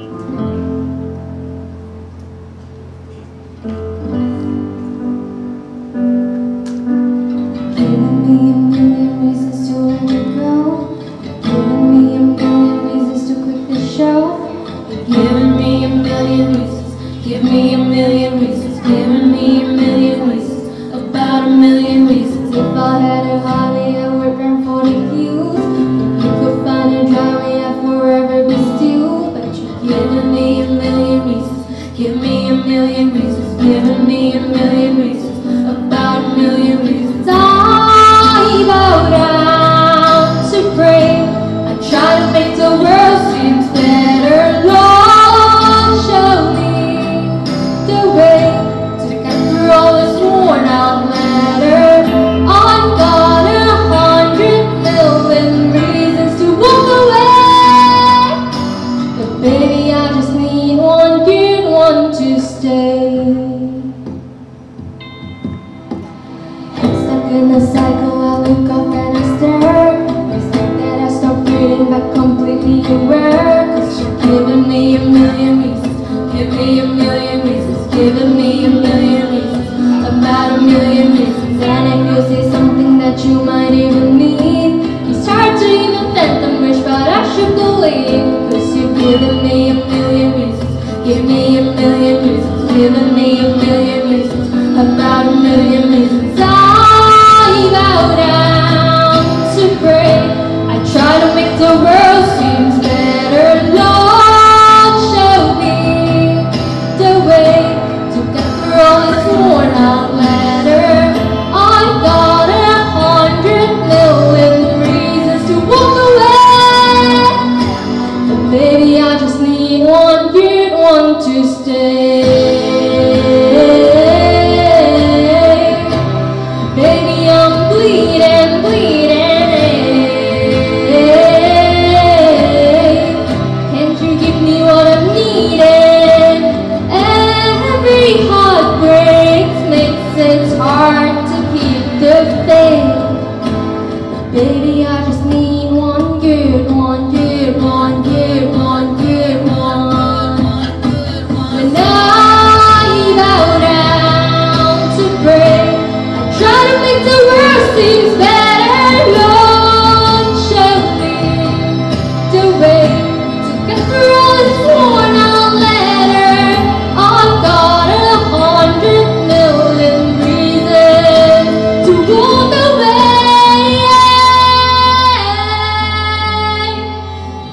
Mm-hmm. million reasons, giving me a million. stuck in a cycle, I look up and I stare It's like that I stopped feeling, but completely aware Cause you're giving me a million reasons Give me a million reasons Giving me a million reasons About a million reasons. And if you say something that you might even need. It's hard to even fathom wish, but I should believe. Cause you're giving me a million reasons Give me a given me a million reasons, about a million reasons I bow down to pray. I try to make the world seem better. Lord, show me the way to get through all this worn out. I got a hundred million reasons to walk away, but baby, I just need one good one to stay.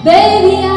Baby,